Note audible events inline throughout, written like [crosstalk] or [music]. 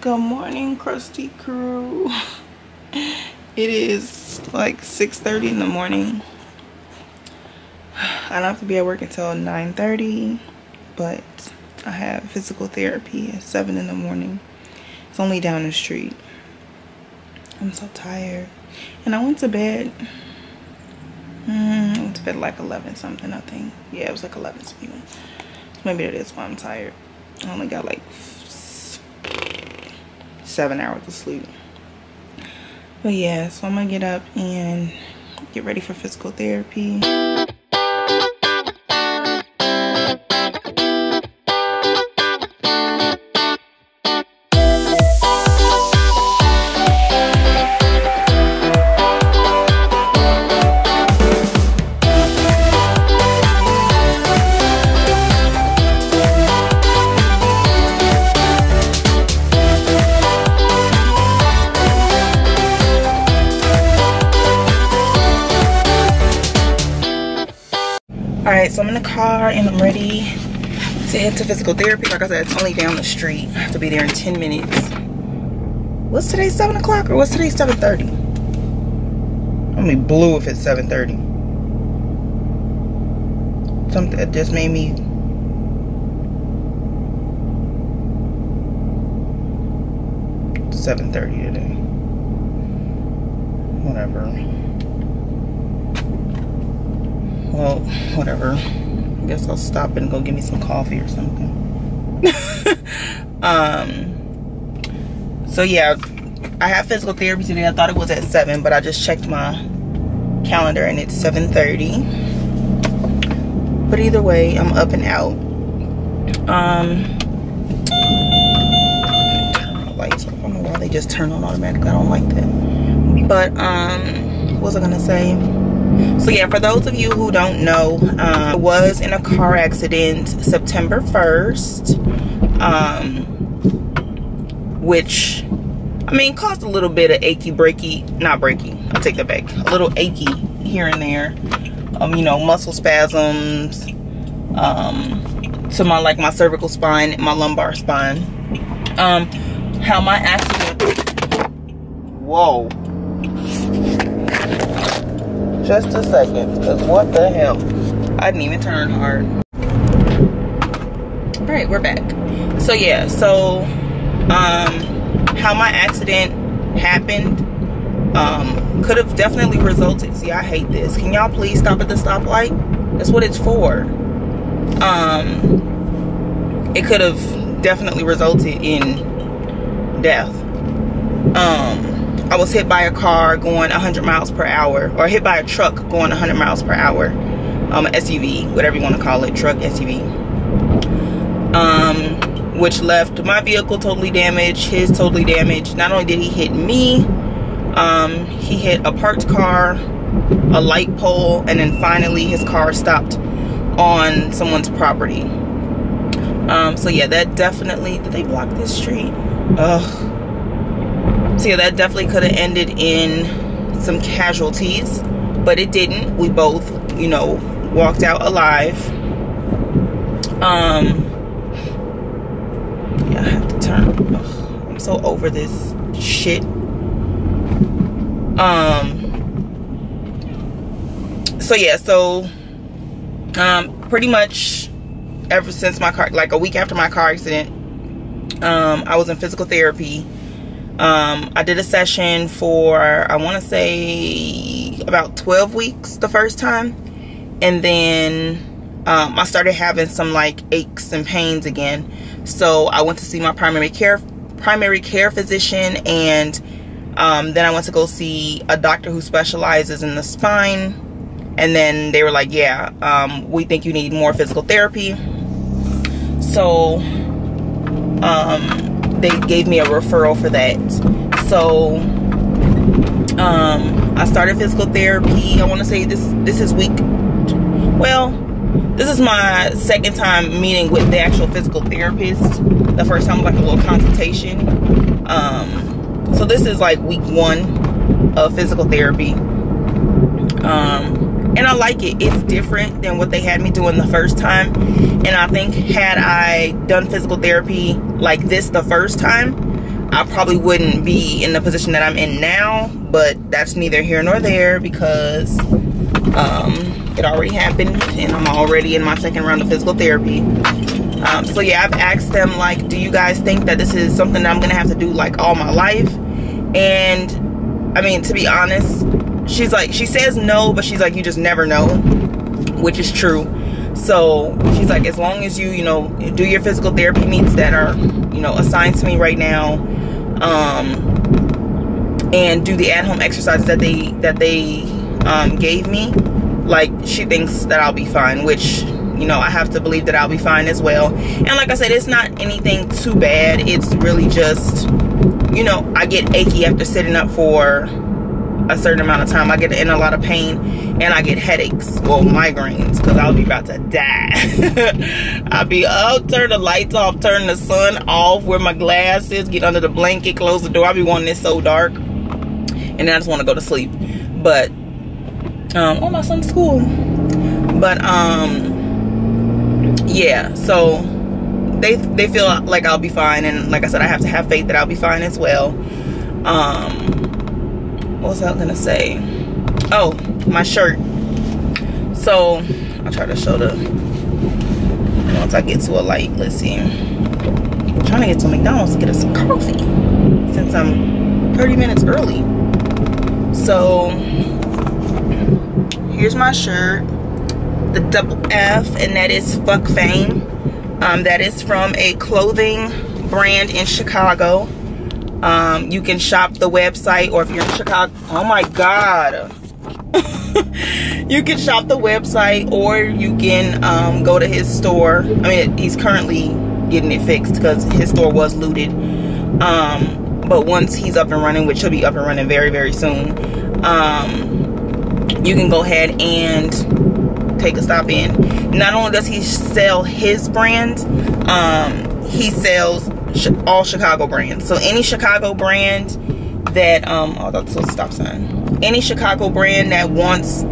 Good morning, Crusty Crew. [laughs] It is like 6.30 in the morning. I don't have to be at work until 9.30, but I have physical therapy at 7 in the morning. It's only down the street. I'm so tired. And I went to bed. Mm, I went to bed like 11 something, I think. Yeah, it was like 11 something. Maybe that is why I'm tired. I only got like seven hours of sleep. But yeah, so I'm gonna get up and get ready for physical therapy. Car and i'm ready to head to physical therapy. Like i said it's only down the street. I have to be there in 10 minutes. What's today 7 o'clock or what's today 7.30 i'm gonna be blue if it's 7.30 something that just made me Seven thirty today. Whatever. well whatever guess i'll stop and go get me some coffee or something. [laughs] Um so yeah i have physical therapy today. I thought it was at 7 but i just checked my calendar and it's 7:30. but either way i'm up and out. Um lights i don't know why they just turn on automatically. I don't like that. But um what was i gonna say so yeah for those of you who don't know uh, i was in a car accident september 1st um, which i mean caused a little bit of achy breaky not breaky i'll take that back a little achy here and there um, you know muscle spasms um, to my like my cervical spine my lumbar spine. Um, how my accident whoa just a second because what the hell? I didn't even turn hard. All right we're back. So yeah so um how my accident happened um could have definitely resulted see i hate this. Can y'all please stop at the stoplight? That's what it's for. Um it could have definitely resulted in death. Um I was hit by a car going 100 miles per hour, or hit by a truck going 100 miles per hour. Um, SUV, whatever you want to call it, truck, SUV. Um, which left my vehicle totally damaged, his totally damaged. Not only did he hit me, um, he hit a parked car, a light pole, and then finally his car stopped on someone's property. Um, so yeah, that definitely, did they block this street? Ugh so yeah, that definitely could have ended in some casualties, but it didn't. We both, you know, walked out alive. Um, yeah, I have to turn. Ugh, I'm so over this shit. Um, so yeah, so um, pretty much ever since my car, like a week after my car accident, um, I was in physical therapy um, I did a session for, I want to say about 12 weeks the first time. And then um, I started having some like aches and pains again. So I went to see my primary care primary care physician and um, then I went to go see a doctor who specializes in the spine. And then they were like, yeah, um, we think you need more physical therapy. So, um, they gave me a referral for that. So um, I started physical therapy. I want to say this this is week. Well, this is my second time meeting with the actual physical therapist. The first time was like a little consultation. Um, so this is like week one of physical therapy. Um, and I like it. It's different than what they had me doing the first time. And I think had I done physical therapy like this the first time, I probably wouldn't be in the position that I'm in now, but that's neither here nor there because um, it already happened and I'm already in my second round of physical therapy. Um, so yeah, I've asked them like, do you guys think that this is something that I'm gonna have to do like all my life? And I mean, to be honest, she's like, she says no, but she's like, you just never know, which is true. So she's like, as long as you, you know, do your physical therapy meets that are, you know, assigned to me right now, um, and do the at-home exercises that they that they um, gave me, like she thinks that I'll be fine, which you know I have to believe that I'll be fine as well. And like I said, it's not anything too bad. It's really just, you know, I get achy after sitting up for a certain amount of time. I get in a lot of pain and I get headaches, well, migraines, because I'll be about to die. [laughs] I'll be up, turn the lights off, turn the sun off, wear my glasses, get under the blanket, close the door. I'll be wanting it so dark. And I just want to go to sleep. But, um, oh, my son's school. But, um, yeah, so they, they feel like I'll be fine. And like I said, I have to have faith that I'll be fine as well. Um, what was I gonna say? Oh, my shirt. So I'll try to show the once I get to a light. Let's see. I'm trying to get to McDonald's to get us some coffee since I'm 30 minutes early. So here's my shirt, the double F, and that is Fuck Fame. Um, that is from a clothing brand in Chicago. Um, you can shop the website, or if you're in Chicago, oh my God. [laughs] you can shop the website, or you can um, go to his store. I mean, he's currently getting it fixed because his store was looted. Um, but once he's up and running, which he'll be up and running very, very soon, um, you can go ahead and take a stop in. Not only does he sell his brand, um, he sells all Chicago brands. So any Chicago brand that um oh that's a stop sign. Any Chicago brand that wants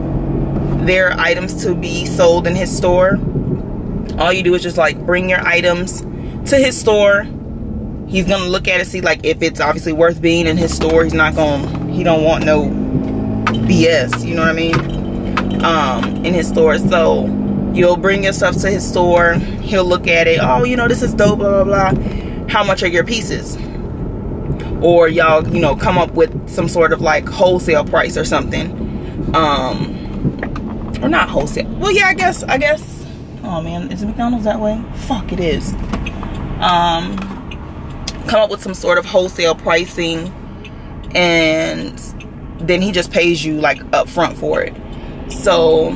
their items to be sold in his store, all you do is just like bring your items to his store. He's gonna look at it, see like if it's obviously worth being in his store. He's not gonna he don't want no BS, you know what I mean? Um, in his store. So you'll bring your stuff to his store, he'll look at it, oh, you know, this is dope, blah blah blah how much are your pieces? Or y'all you know come up with some sort of like wholesale price or something. Um or not wholesale. Well yeah i guess i guess. Oh man is it mcdonald's that way? Fuck it is. Um come up with some sort of wholesale pricing and then he just pays you like up front for it. So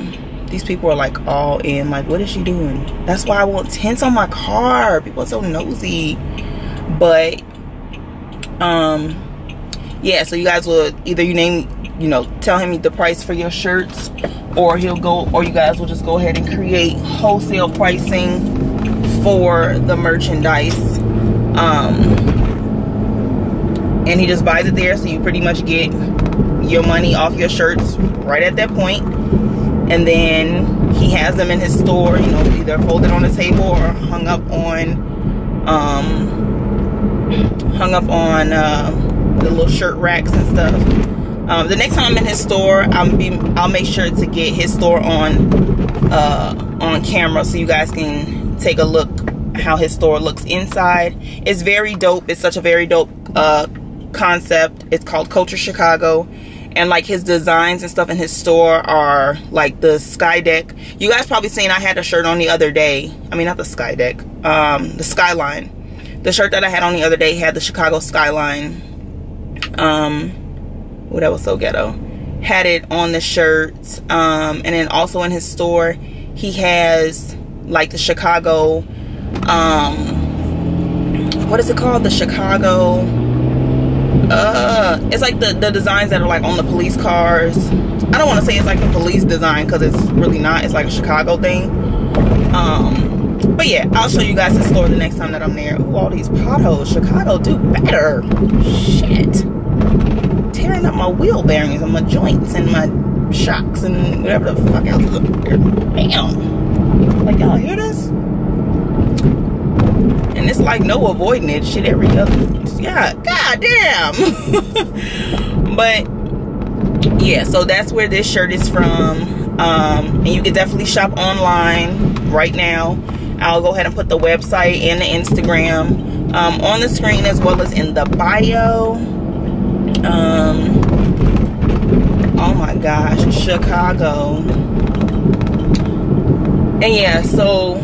these people are like all in like what is she doing? That's why i want tints on my car. People are so nosy. But um yeah so you guys will either you name you know tell him the price for your shirts or he'll go or you guys will just go ahead and create wholesale pricing for the merchandise. Um and he just buys it there so you pretty much get your money off your shirts right at that point and then he has them in his store you know either folded on the table or hung up on um hung up on uh, the little shirt racks and stuff. Um, the next time I'm in his store I'll be I'll make sure to get his store on uh, on camera so you guys can take a look how his store looks inside. It's very dope. It's such a very dope uh, concept. It's called Kulture Chicago and like his designs and stuff in his store are like the sky deck. You guys probably seen i had a shirt on the other day. I mean not the sky deck um the skyline. The shirt that i had on the other day had the chicago skyline um that was so ghetto. Had it on the shirt um and then also in his store he has like the chicago um what is it called? The chicago uh it's like the the designs that are like on the police cars. I don't want to say it's like a police design because it's really not. It's like a chicago thing. Um but yeah i'll show you guys the store the next time that i'm there. Ooh, all these potholes. Chicago do better. Shit. Tearing up my wheel bearings and my joints and my shocks and whatever the fuck else is up there. Damn. Like y'all hear this it's like no avoiding it. Shit every other. Yeah, goddamn. [laughs] but yeah, so that's where this shirt is from. Um, and you can definitely shop online right now. I'll go ahead and put the website and the Instagram um, on the screen as well as in the bio. Um, oh my gosh, Chicago. And yeah, so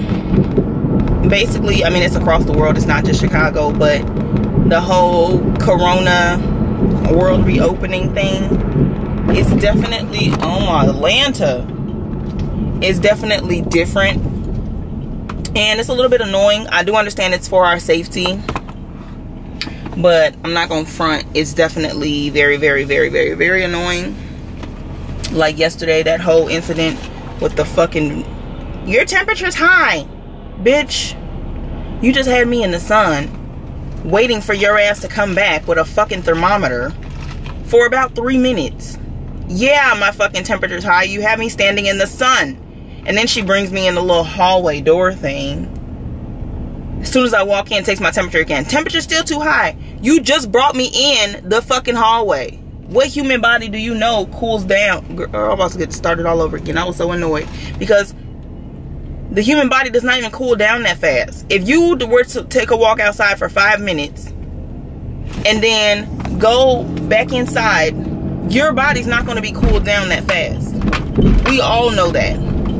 basically, I mean, it's across the world. It's not just Chicago, but the whole Corona world reopening thing is definitely, oh my, Atlanta is definitely different. And it's a little bit annoying. I do understand it's for our safety. But I'm not going to front. It's definitely very, very, very, very, very annoying. Like yesterday, that whole incident with the fucking... Your temperature's high Bitch, you just had me in the sun waiting for your ass to come back with a fucking thermometer for about three minutes. Yeah, my fucking temperature's high. You have me standing in the sun. And then she brings me in the little hallway door thing. As soon as I walk in, takes my temperature again. Temperature's still too high. You just brought me in the fucking hallway. What human body do you know cools down? Girl, I'm about to get started all over again. I was so annoyed because the human body does not even cool down that fast. If you were to take a walk outside for five minutes and then go back inside, your body's not going to be cooled down that fast. We all know that.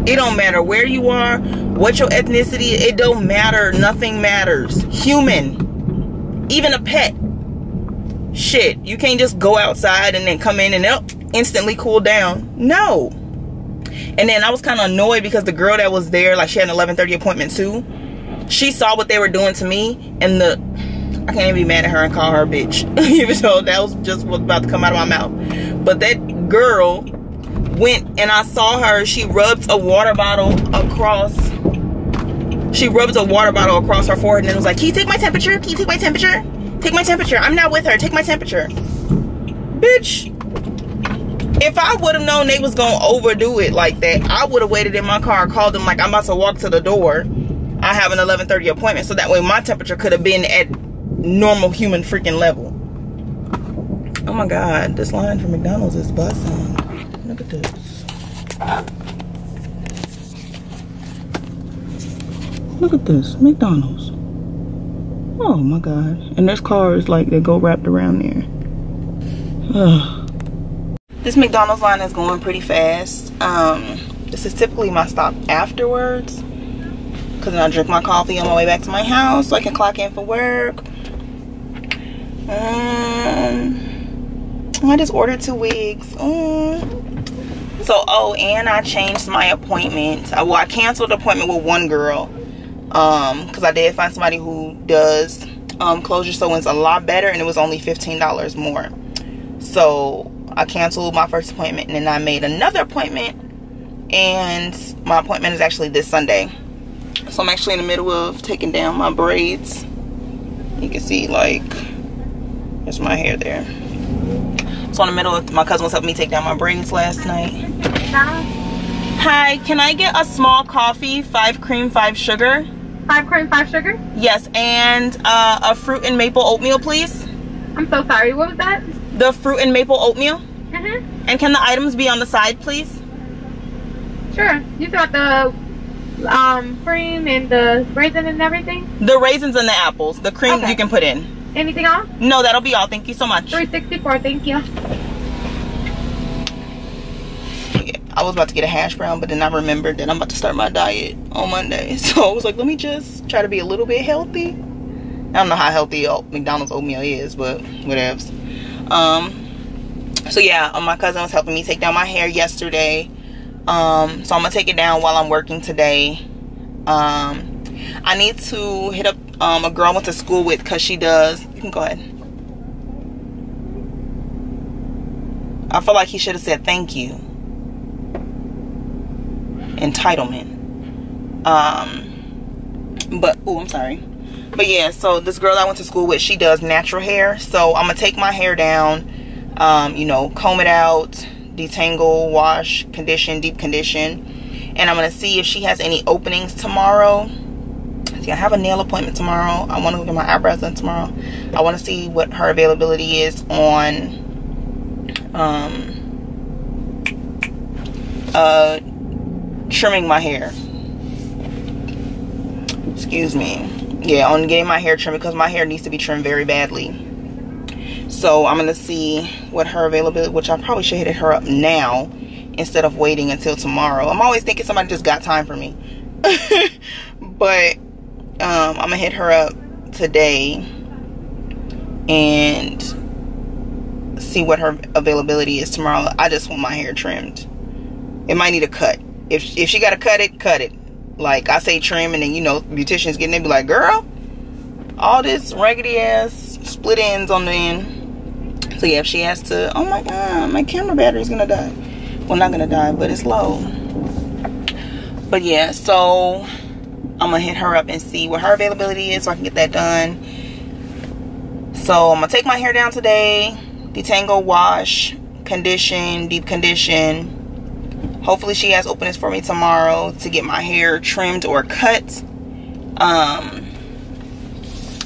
It don't matter where you are, what your ethnicity, it don't matter. Nothing matters. Human, even a pet. Shit, you can't just go outside and then come in and oh, instantly cool down. No. And then I was kind of annoyed because the girl that was there, like she had an 11:30 appointment too. She saw what they were doing to me, and the I can't even be mad at her and call her a bitch, [laughs] even though that was just what about to come out of my mouth. But that girl went and I saw her. She rubbed a water bottle across. She rubbed a water bottle across her forehead and it was like, "Can you take my temperature? Can you take my temperature? Take my temperature. I'm not with her. Take my temperature." Bitch, if I would have known they was gonna overdo it like that, I would have waited in my car, called them like I'm about to walk to the door. I have an 11:30 appointment, so that way my temperature could have been at normal human freaking level. Oh my God, this line for McDonald's is busting. Look at this. Look at this, McDonald's. Oh my God, and there's cars like they go wrapped around there. Ugh. This McDonald's line is going pretty fast. Um, this is typically my stop afterwards. Because then I drink my coffee on my way back to my house so I can clock in for work. Um, I just ordered two wigs. Um, so, oh, and I changed my appointment. Well, I canceled appointment with one girl. Um, because I did find somebody who does um, closure sew-ins a lot better and it was only $15 more. So I canceled my first appointment and then I made another appointment and my appointment is actually this Sunday. So I'm actually in the middle of taking down my braids. You can see like, there's my hair there. So in the middle of, my cousin was helping me take down my braids last night. Hi, can I get a small coffee, five cream, five sugar? Five cream, five sugar? Yes, and uh, a fruit and maple oatmeal, please. I'm so sorry, what was that? The fruit and maple oatmeal. Mm -hmm. And can the items be on the side, please? Sure. You got the um, cream and the raisin and everything? The raisins and the apples. The cream okay. you can put in. Anything else? No, that'll be all. Thank you so much. 364, thank you. I was about to get a hash brown, but then I remembered that I'm about to start my diet on Monday. [laughs] So I was like, let me just try to be a little bit healthy. I don't know how healthy McDonald's oatmeal is, but whatever. Um, so yeah, um, my cousin was helping me take down my hair yesterday. Um, so I'm gonna take it down while I'm working today. Um, I need to hit up um, a girl I went to school with because she does. You can go ahead. I feel like he should have said thank you. Entitlement. Um, but oh, I'm sorry but yeah so this girl i went to school with she does natural hair so i'm gonna take my hair down um, you know comb it out detangle wash condition deep condition and i'm gonna see if she has any openings tomorrow see. I have a nail appointment tomorrow. I want to get my eyebrows done tomorrow. I want to see what her availability is on um uh trimming my hair. Excuse me. Yeah, on getting my hair trimmed because my hair needs to be trimmed very badly. So I'm gonna see what her availability, which I probably should hit her up now instead of waiting until tomorrow. I'm always thinking somebody just got time for me. [laughs] but um, I'm gonna hit her up today and see what her availability is tomorrow. I just want my hair trimmed. It might need a cut. If if she gotta cut it, cut it. Like I say trim and then you know beauticians getting they be like, girl, all this raggedy ass split ends on the end. So yeah, if she has to, oh my god, my camera battery's gonna die. Well, not gonna die, but it's low. But yeah, so I'm gonna hit her up and see what her availability is so I can get that done. So I'm gonna take my hair down today, detangle, wash, condition, deep condition. Hopefully she has openings for me tomorrow to get my hair trimmed or cut. Um,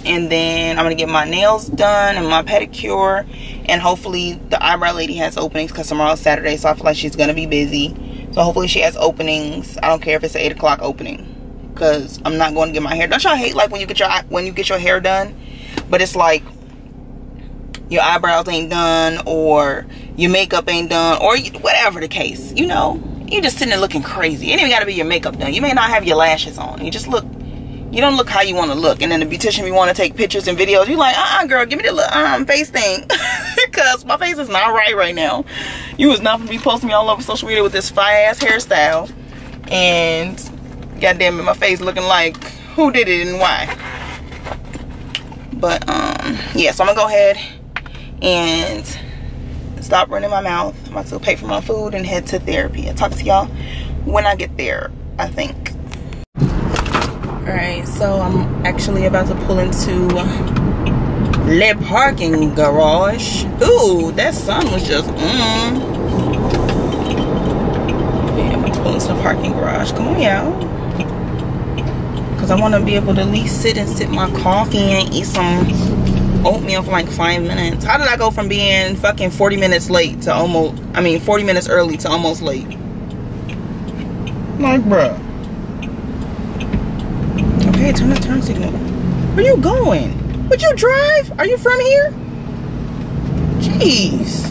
and then I'm gonna get my nails done and my pedicure and hopefully the eyebrow lady has openings because tomorrow's Saturday so I feel like she's gonna be busy. So hopefully she has openings. I don't care if it's an 8 o'clock opening because I'm not going to get my hair don't y'all hate like when you get your when you get your hair done? But it's like your eyebrows ain't done or your makeup ain't done or whatever the case you know? You just sitting there looking crazy. It ain't even got to be your makeup done. You may not have your lashes on. You just look you don't look how you want to look. And then the beautician, you want to take pictures and videos. You're like, uh-uh, girl, give me the little um, face thing. [laughs] Because my face is not right right now. You was not going to be posting me all over social media with this fire-ass hairstyle. And goddamn it, my face looking like who did it and why. But, um, yeah, so I'm going to go ahead and stop running my mouth. I'm about to pay for my food and head to therapy. I'll talk to y'all when I get there, I think all right so i'm actually about to pull into the parking garage. Ooh, that sun was just mm. yeah, i'm pulling into the parking garage. Come on y'all. Because i want to be able to at least sit and sip my coffee and eat some oatmeal for like five minutes. How did i go from being fucking 40 minutes late to almost i mean 40 minutes early to almost late? Like bruh Hey, turn the turn signal. Where you going? Would you drive? Are you from here? Jeez.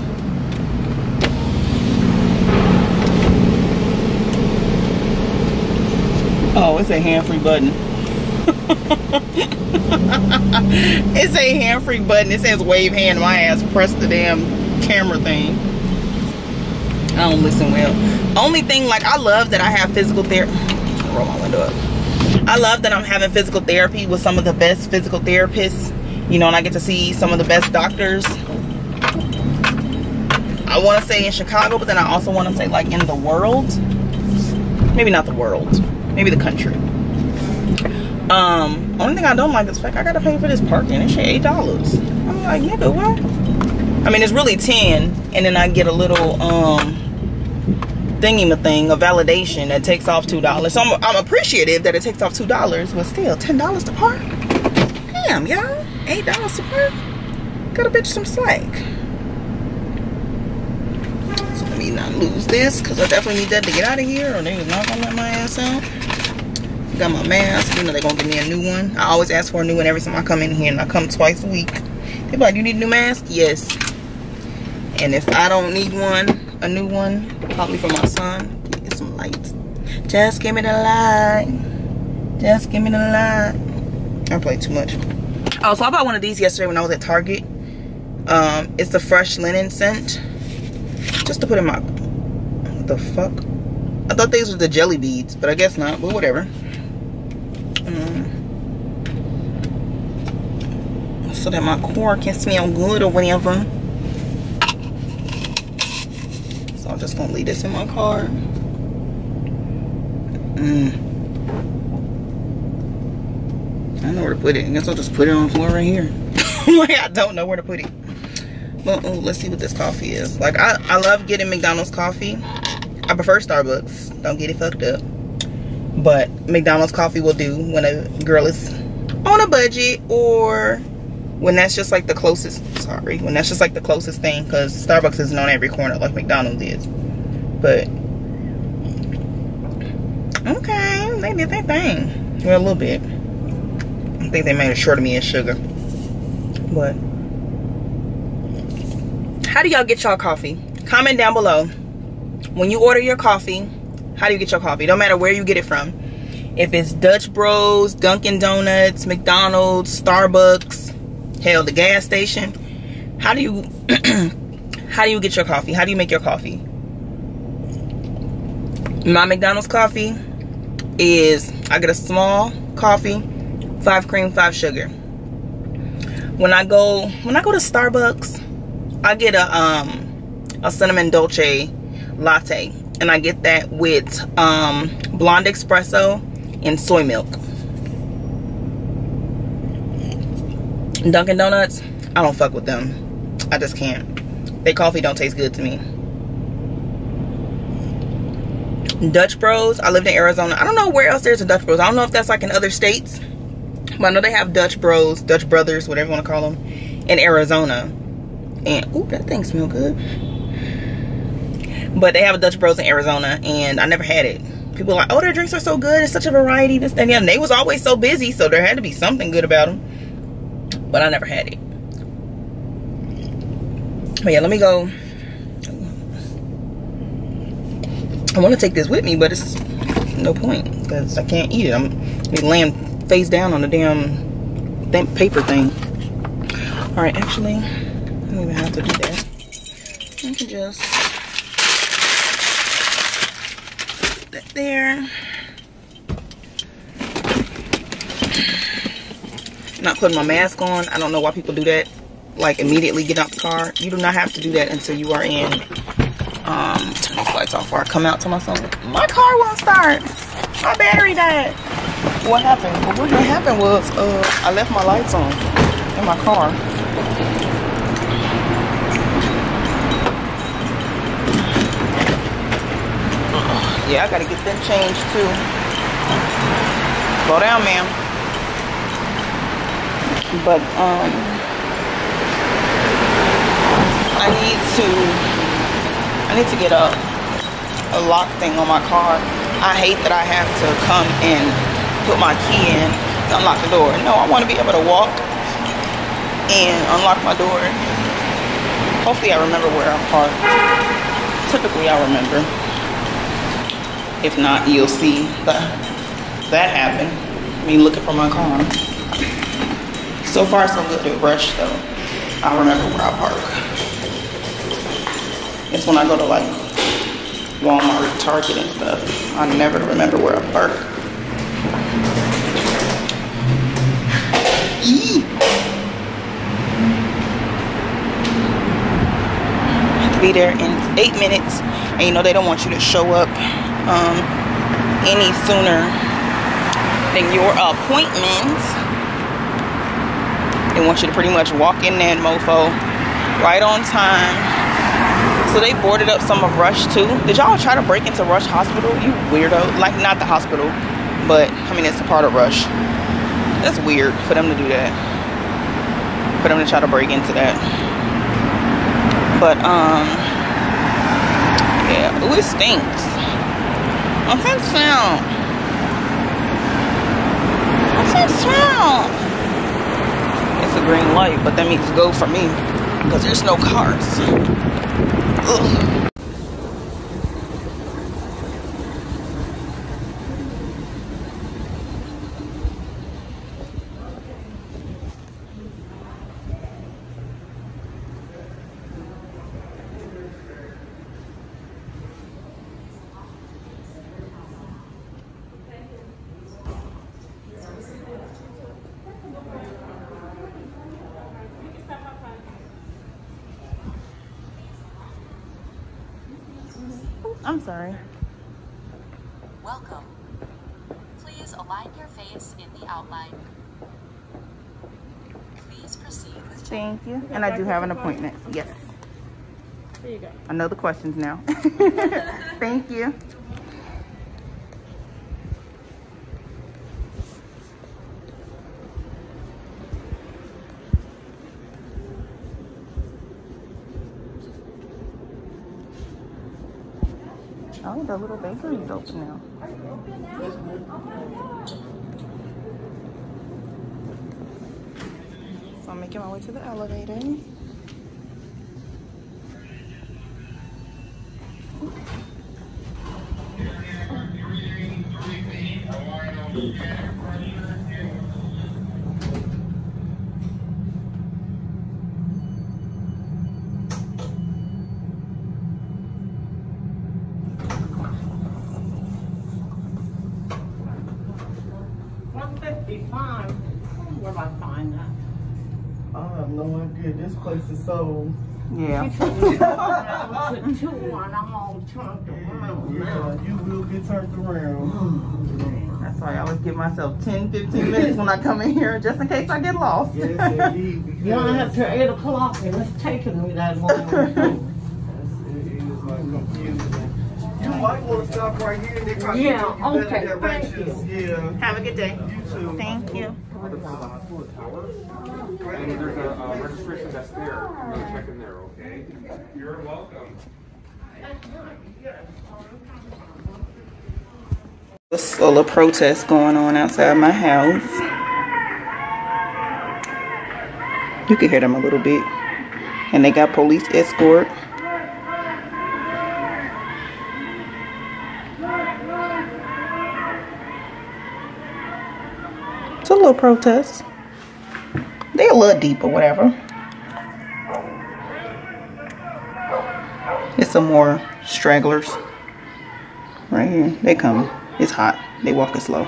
Oh, it's a hand-free button. [laughs] it's a hand-free button. It says wave hand. My ass press the damn camera thing. I don't listen well. Only thing, like, I love that I have physical therapy. Roll my window up. I love that I'm having physical therapy with some of the best physical therapists, you know, and I get to see some of the best doctors. I want to say in Chicago, but then I also want to say like in the world. Maybe not the world, maybe the country. Um, only thing I don't like is fact I gotta pay for this parking. It's eight dollars. I'm like, nigga, what? I mean, it's really ten, and then I get a little um thingy thing, a validation that takes off two dollars. So I'm, I'm appreciative that it takes off two dollars, but still ten dollars to park. Damn, y'all, eight dollars to park. Got a bitch some slack. So let me not lose this because I definitely need that to get out of here, or they is not gonna let my ass out. Got my mask. You know they're gonna give me a new one. I always ask for a new one every time I come in here, and I come twice a week. They be like, "You need a new mask?" Yes. And if I don't need one, a new one, probably for my son. Get some lights. Just give me the light. Just give me the light. I play too much. Oh, so I bought one of these yesterday when I was at Target. Um, it's the fresh linen scent. Just to put in my what the fuck? I thought these were the jelly beads, but I guess not, but whatever. Um, so that my core can smell good or whatever. Just gonna leave this in my car. Mm. I don't know where to put it. I guess I'll just put it on the floor right here. [laughs] like I don't know where to put it. But oh, let's see what this coffee is. Like I, I love getting McDonald's coffee. I prefer Starbucks. Don't get it fucked up. But McDonald's coffee will do when a girl is on a budget or when that's just like the closest sorry when that's just like the closest thing because starbucks isn't on every corner like mcdonald's is. But okay they did their thing. Well a little bit. I think they made it short of me in sugar. But how do y'all get y'all coffee? Comment down below. When you order your coffee how do you get your coffee? No matter where you get it from. If it's Dutch Bros, Dunkin' Donuts, McDonald's, Starbucks, hell, the gas station, how do you [clears throat] how do you get your coffee? How do you make your coffee? My McDonald's coffee is I get a small coffee, five cream, five sugar. When I go when I go to Starbucks, I get a um a cinnamon dolce latte and I get that with um blonde espresso and soy milk. Dunkin' Donuts, I don't fuck with them. I just can't. Their coffee don't taste good to me. Dutch Bros, I lived in Arizona. I don't know where else there's a Dutch Bros. I don't know if that's like in other states. But I know they have Dutch Bros, Dutch Brothers, whatever you want to call them, in Arizona. And, ooh, that thing smell good. But they have a Dutch Bros in Arizona, and I never had it people like, oh, their drinks are so good. It's such a variety. This, that, and they was always so busy, so there had to be something good about them. But I never had it. But yeah, let me go. I want to take this with me, but it's no point because I can't eat it. I'm be laying face down on the damn paper thing. All right, actually, I don't even have to do that. I can just put that there. Not putting my mask on. I don't know why people do that. Like immediately get out the car. You do not have to do that until you are in. Um, turn these lights off I come out to my son. My car won't start. My battery died. What happened? Well, what happened was uh, I left my lights on in my car. Yeah, I gotta get them changed too. Slow down, ma'am. But um I need to I need to get a a lock thing on my car. I hate that I have to come and put my key in to unlock the door. No, I want to be able to walk and unlock my door. Hopefully I remember where I'm parked. Typically I remember. If not, you'll see that, that happen. Me looking for my car. So far, so good at Rush, though. I remember where I park. It's when I go to like Walmart, Target, and stuff. I never remember where I park. Eee. Be there in eight minutes, and you know they don't want you to show up um, any sooner than your appointment. They want you to pretty much walk in there, and mofo, right on time. So they boarded up some of Rush too. Did y'all try to break into Rush Hospital? You weirdo. Like not the hospital, but I mean it's a part of Rush. That's weird for them to do that. For them to try to break into that. But um yeah, ooh, it stinks. Attention! Attention! It's a green light, but that means go for me because there's no cars. Ugh. and I do have an appointment. Yes. There you go. I know the questions now. [laughs] Thank you. Oh, the little bakery is open now. Oh making my way to the elevator. One fifty-five. Where'd I find that? I have no idea. This place is so. Yeah. She told me that was a two and I'm all turned around Yeah, now. you will get turned around. That's why I always give myself 10, 15 minutes when I come in here just in case I get lost. yes, indeed. [laughs] Because You don't have to eight o'clock and it's taking me that long. [laughs] It is like confusing. You might want to stop right here and they probably Yeah, give you better okay, thank directions. Yeah. Have a good day. You too. Thank you. And there's a uh, registration that's there. I'm gonna check in there, okay? You're welcome. A little protest going on outside my house. You can hear them a little bit. And they got police escort. It's a little protest. They a little deep or whatever. It's some more stragglers. Right here. They coming. It's hot. They walking slow.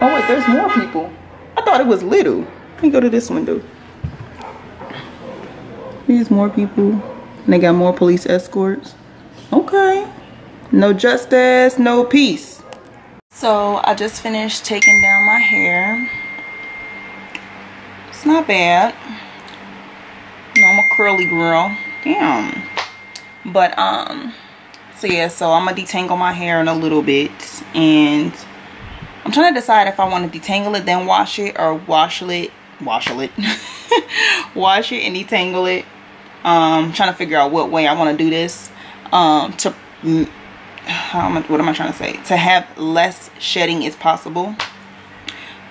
Oh wait, there's more people. I thought it was little. Let me go to this window. There's more people. And they got more police escorts. Okay. No justice, no peace. So I just finished taking down my hair. It's not bad. You know, I'm a curly girl. Damn. But um, so yeah, so I'm gonna detangle my hair in a little bit, and I'm trying to decide if I want to detangle it, then wash it, or wash it, wash it, [laughs] wash it and detangle it. Um, trying to figure out what way I want to do this. Um, to what am I trying to say? To have less shedding as possible.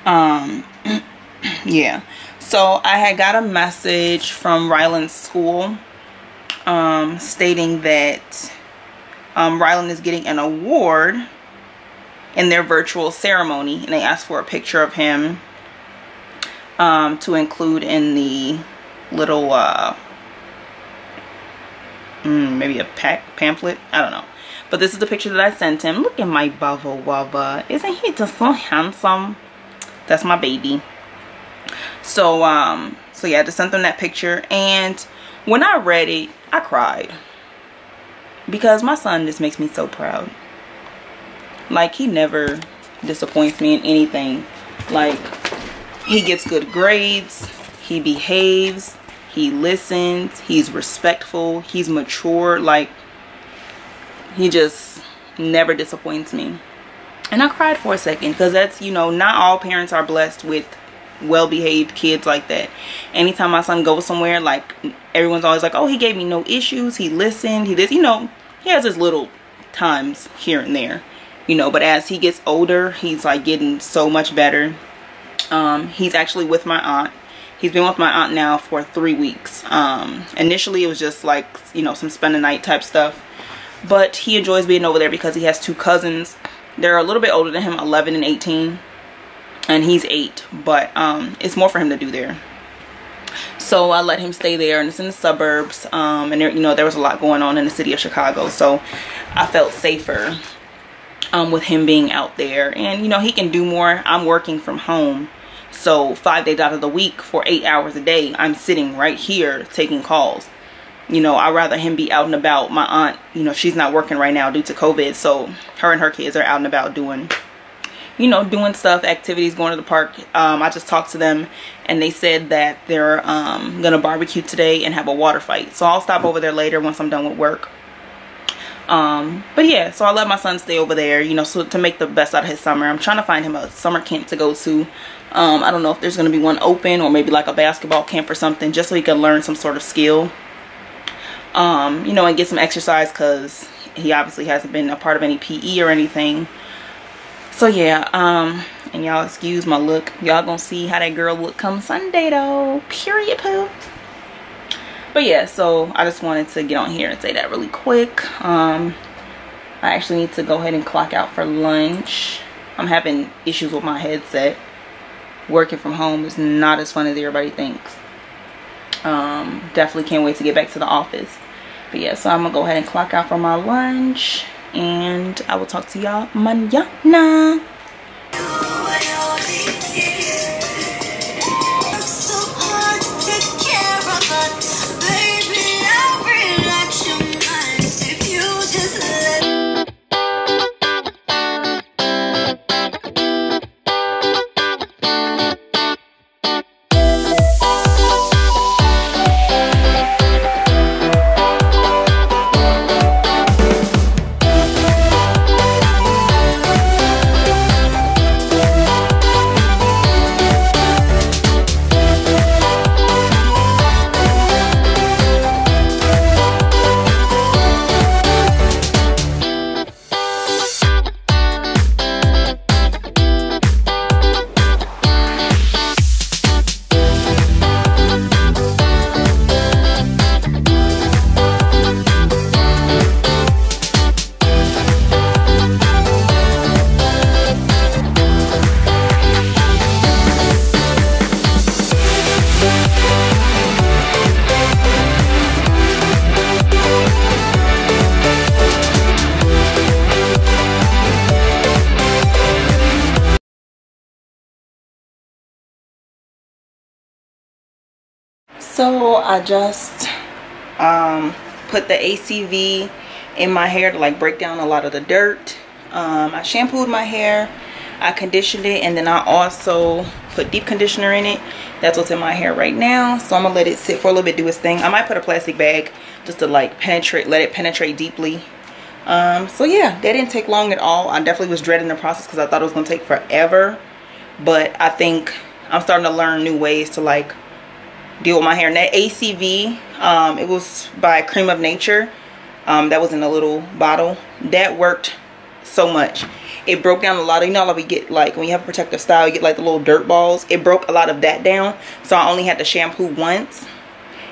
Um, [clears throat] yeah. So I had got a message from Ryland's school um, stating that um, Ryland is getting an award in their virtual ceremony. And they asked for a picture of him um, to include in the little, uh, mm, maybe a pack pamphlet. I don't know. But this is the picture that I sent him. Look at my Bava Wava. Isn't he just so handsome? That's my baby. So, um, so yeah, I just sent them that picture. And when I read it, I cried. Because my son just makes me so proud. Like, he never disappoints me in anything. Like, he gets good grades. He behaves. He listens. He's respectful. He's mature. Like, he just never disappoints me. And I cried for a second because that's, you know, not all parents are blessed with well-behaved kids like that. Anytime my son goes somewhere, like, everyone's always like, oh, he gave me no issues. He listened. He did, you know, he has his little times here and there, you know, but as he gets older, he's like getting so much better. Um, he's actually with my aunt. He's been with my aunt now for three weeks. Um, initially, it was just like, you know, some spend the night type stuff. But he enjoys being over there because he has two cousins. They're a little bit older than him, 11 and 18. And he's 8. But um, it's more for him to do there. So I let him stay there. And it's in the suburbs. Um, and, there, you know, there was a lot going on in the city of Chicago. So I felt safer um, with him being out there. And, you know, he can do more. I'm working from home. So five days out of the week for eight hours a day, I'm sitting right here taking calls. You know, I'd rather him be out and about. My aunt, you know, she's not working right now due to COVID. So her and her kids are out and about doing, you know, doing stuff, activities, going to the park. Um, I just talked to them and they said that they're um, going to barbecue today and have a water fight. So I'll stop over there later once I'm done with work. um but yeah so i let my son stay over there you know so to make the best out of his summer i'm trying to find him a summer camp to go to um i don't know if there's going to be one open or maybe like a basketball camp or something just so he can learn some sort of skill um you know and get some exercise because he obviously hasn't been a part of any pe or anything. So yeah um and y'all excuse my look. Y'all gonna see how that girl look come sunday though. Period poo but yeah so i just wanted to get on here and say that really quick. Um i actually need to go ahead and clock out for lunch. I'm having issues with my headset. Working from home is not as fun as everybody thinks um definitely can't wait to get back to the office. But yeah so i'm gonna go ahead and clock out for my lunch and i will talk to y'all manana i just um put the acv in my hair to like break down a lot of the dirt. Um i shampooed my hair i conditioned it and then i also put deep conditioner in it. That's what's in my hair right now so i'm gonna let it sit for a little bit do its thing. I might put a plastic bag just to like penetrate let it penetrate deeply. Um so yeah that didn't take long at all. I definitely was dreading the process because i thought it was gonna take forever but i think i'm starting to learn new ways to like deal with my hair. And that acv um it was by Creme of Nature. Um that was in a little bottle. That worked so much. It broke down a lot. Of you know like we get like when you have a protective style you get like the little dirt balls? It broke a lot of that down. So i only had to shampoo once.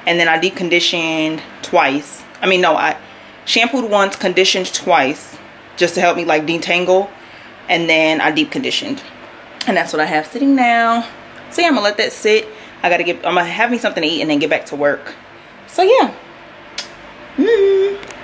And then i deep conditioned twice. I mean no i shampooed once conditioned twice just to help me like detangle. And then i deep conditioned and that's what i have sitting now. So yeah i'm gonna let that sit i gotta get i'm gonna have me something to eat and then get back to work so yeah mm.